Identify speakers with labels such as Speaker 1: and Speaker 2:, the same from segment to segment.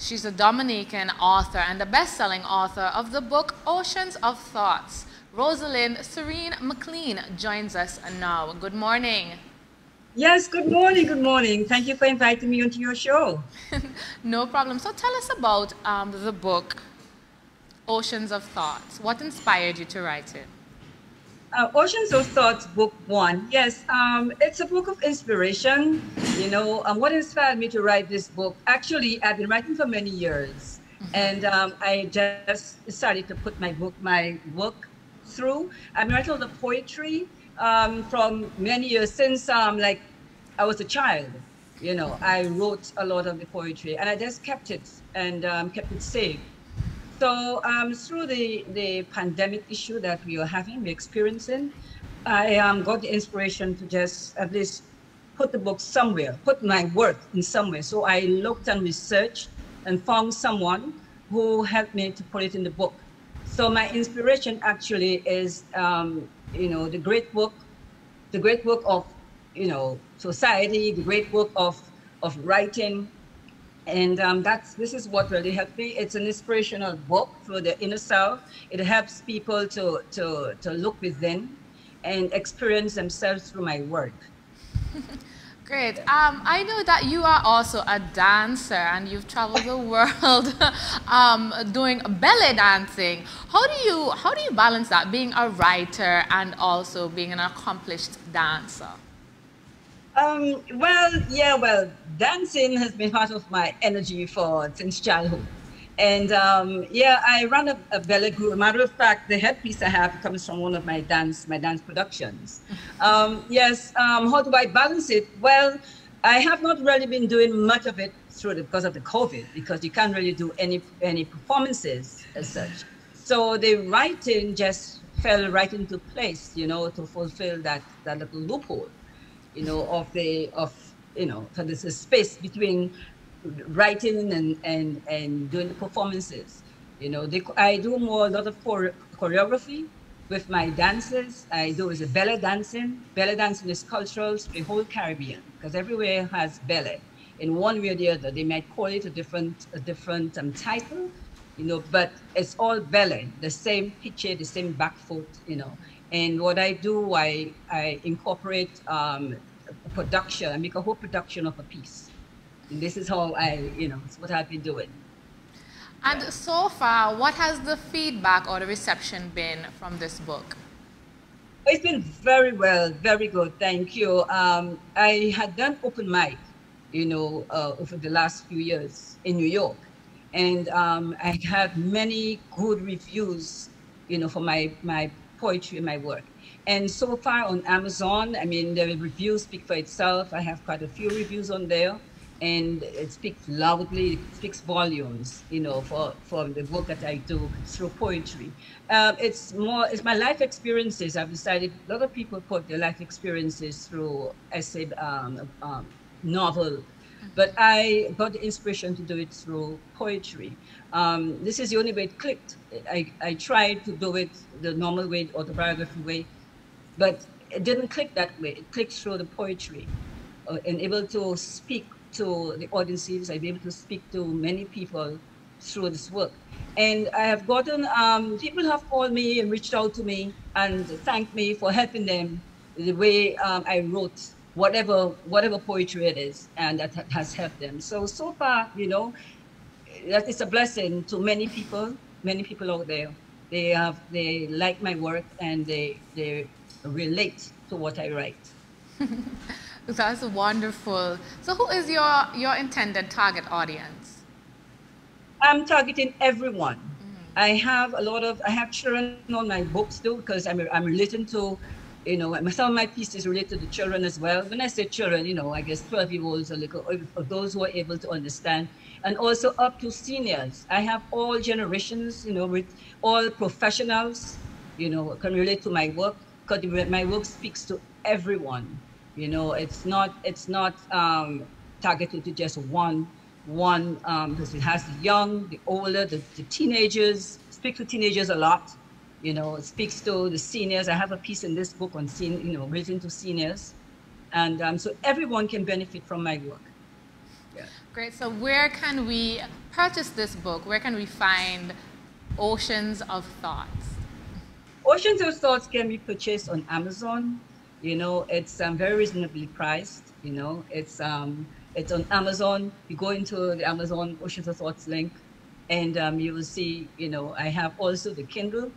Speaker 1: She's a Dominican author and the best-selling author of the book Oceans of Thoughts. Rosalind Severin McClean joins us now. Good morning.
Speaker 2: Yes, good morning, good morning. Thank you for inviting me onto your show.
Speaker 1: no problem. So tell us about um, the book Oceans of Thoughts. What inspired you to write it?
Speaker 2: Uh, Oceans of Thoughts, book one. Yes, um, it's a book of inspiration. You know, um, what inspired me to write this book? Actually, I've been writing for many years, mm-hmm. and um, I just decided to put my book, my work through. I've been writing all the poetry um, from many years since, um, like, I was a child. You know, I wrote a lot of the poetry, and I just kept it and um, kept it safe so um, through the, the pandemic issue that we are having, we're experiencing, I um, got the inspiration to just at least put the book somewhere, put my work in somewhere. So I looked and researched and found someone who helped me to put it in the book. So my inspiration actually is, um, you know, the great work, the great work of, you know, society, the great work of, of writing, and um, that's this is what really helped me. It's an inspirational book for the inner self. It helps people to to to look within and experience themselves through my work.
Speaker 1: Great. Um, I know that you are also a dancer and you've traveled the world um, doing ballet dancing. How do you how do you balance that, being a writer and also being an accomplished dancer?
Speaker 2: Um, well, yeah, well, dancing has been part of my energy for since childhood. And um, yeah, I run a, a ballet group. A Matter of fact, the headpiece I have comes from one of my dance, my dance productions. Um, yes, um, how do I balance it? Well, I have not really been doing much of it through the, because of the COVID, because you can't really do any any performances as such. So the writing just fell right into place, you know, to fulfill that that little loophole you know, of the of you know, so there's a space between writing and and and doing performances. You know, they, I do more a lot of chore choreography with my dancers. I do is a ballet dancing. Ballet dancing is cultural to the whole Caribbean because everywhere has ballet. In one way or the other, they might call it a different a different um, title, you know, but it's all ballet, the same picture, the same back foot, you know. And what I do, I, I incorporate um, production, I make a whole production of a piece. And this is how I, you know, it's what I've been doing.
Speaker 1: And yeah. so far, what has the feedback or the reception been from this book?
Speaker 2: It's been very well, very good. Thank you. Um, I had done open mic, you know, uh, over the last few years in New York, and um, I had many good reviews, you know, for my my poetry in my work. And so far on Amazon, I mean, the reviews speak for itself. I have quite a few reviews on there, and it speaks loudly, it speaks volumes, you know, for, for the work that I do through poetry. Um, it's more, it's my life experiences. I've decided a lot of people put their life experiences through essay, um, um, novel, but I got the inspiration to do it through poetry. Um, this is the only way it clicked. I, I tried to do it the normal way, the autobiography way, but it didn't click that way. It clicked through the poetry uh, and able to speak to the audiences. I've been able to speak to many people through this work. And I have gotten, um, people have called me and reached out to me and thanked me for helping them the way um, I wrote whatever whatever poetry it is, and that has helped them. So so far, you know, that is a blessing to many people, many people out there. They have they like my work and they they relate to what I write.
Speaker 1: That's wonderful. So who is your your intended target audience?
Speaker 2: I'm targeting everyone. Mm. I have a lot of I have children on my books too because I'm I'm relating to you know, some of my pieces related to the children as well. When I say children, you know, I guess 12 year olds or, little, for those who are able to understand and also up to seniors. I have all generations, you know, with all professionals, you know, can relate to my work because my work speaks to everyone. You know, it's not it's not um, targeted to just one one um, because it has the young, the older, the, the teenagers. Speak to teenagers a lot. You know, it speaks to the seniors. I have a piece in this book on sen- you know written to seniors, and um, so everyone can benefit from my work. Yeah.
Speaker 1: Great. So where can we purchase this book? Where can we find Oceans of Thoughts?
Speaker 2: Oceans of Thoughts can be purchased on Amazon. You know, it's um, very reasonably priced. You know, it's um, it's on Amazon. You go into the Amazon Oceans of Thoughts link, and um, you will see. You know, I have also the Kindle,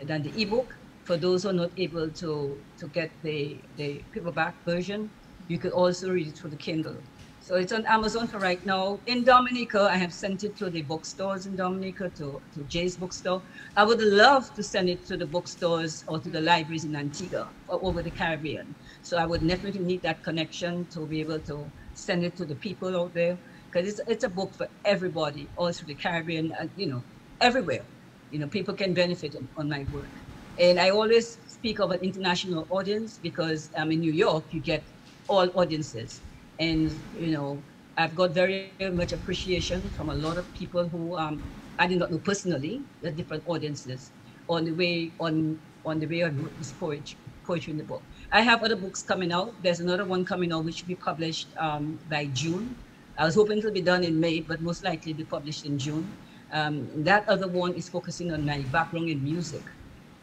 Speaker 2: and then the ebook for those who are not able to to get the the paperback version. You could also read it through the Kindle. So it's on Amazon for right now. In Dominica, I have sent it to the bookstores in Dominica, to, to Jay's bookstore. I would love to send it to the bookstores or to the libraries in Antigua or over the Caribbean. So I would definitely need that connection to be able to send it to the people out there because it's, it's a book for everybody, all through the Caribbean, uh, you know, everywhere. You know, people can benefit on, my work. And I always speak of an international audience because I'm um, in New York, you get all audiences and you know I've got very, very much appreciation from a lot of people who um, I did not know personally, the different audiences on the way on on the way I wrote this poetry poetry in the book. I have other books coming out. There's another one coming out which will be published um, by June. I was hoping it'll be done in May, but most likely be published in June. Um, that other one is focusing on my background in music,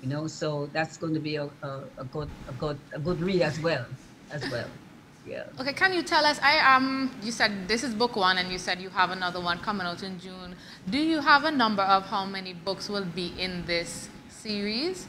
Speaker 2: you know. So that's going to be a, a, a good a good a good read as well, as well yeah.
Speaker 1: Okay, can you tell us? I um, you said this is book one, and you said you have another one coming out in June. Do you have a number of how many books will be in this series?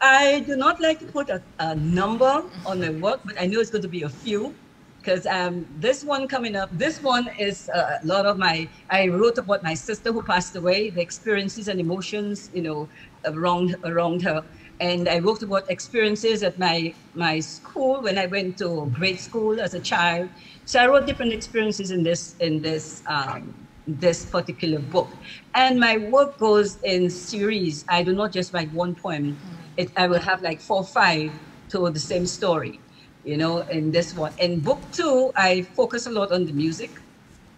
Speaker 2: I do not like to put a, a number on my work, but I know it's going to be a few because um, this one coming up, this one is uh, a lot of my, I wrote about my sister who passed away, the experiences and emotions, you know, around, around her and I wrote about experiences at my, my school when I went to grade school as a child. So I wrote different experiences in this, in this, um, this particular book. And my work goes in series. I do not just write one poem. It, I will have like four or five to the same story, you know, in this one. In book two, I focus a lot on the music.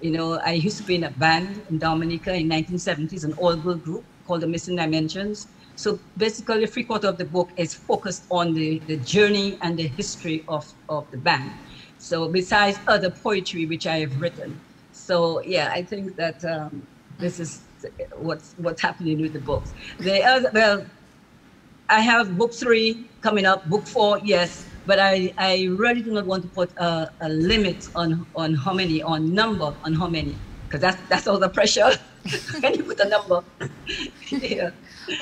Speaker 2: You know, I used to be in a band in Dominica in 1970s, an all-girl group called the Missing Dimensions so basically, three quarter of the book is focused on the, the journey and the history of, of the band. So besides other poetry which I have written. So yeah, I think that um, this is what's what's happening with the books. The other, well, I have book three coming up, book four, yes, but I, I really do not want to put a, a limit on on how many, on number, on how many, because that's that's all the pressure. Can you put a number?
Speaker 1: yeah.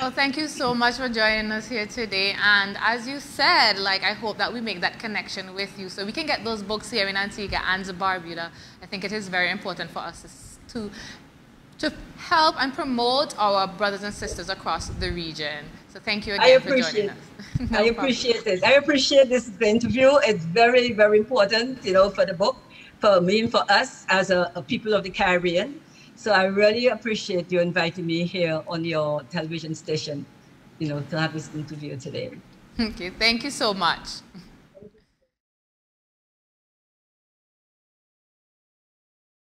Speaker 1: Well, thank you so much for joining us here today. And as you said, like I hope that we make that connection with you so we can get those books here in Antigua and Barbuda. I think it is very important for us to to help and promote our brothers and sisters across the region. So thank you again for joining us.
Speaker 2: no I appreciate this. I appreciate this interview. It's very, very important, you know, for the book, for me and for us as a, a people of the Caribbean. So I really appreciate you inviting me here on your television station, you know, to have this interview today.
Speaker 1: Okay, thank you so much.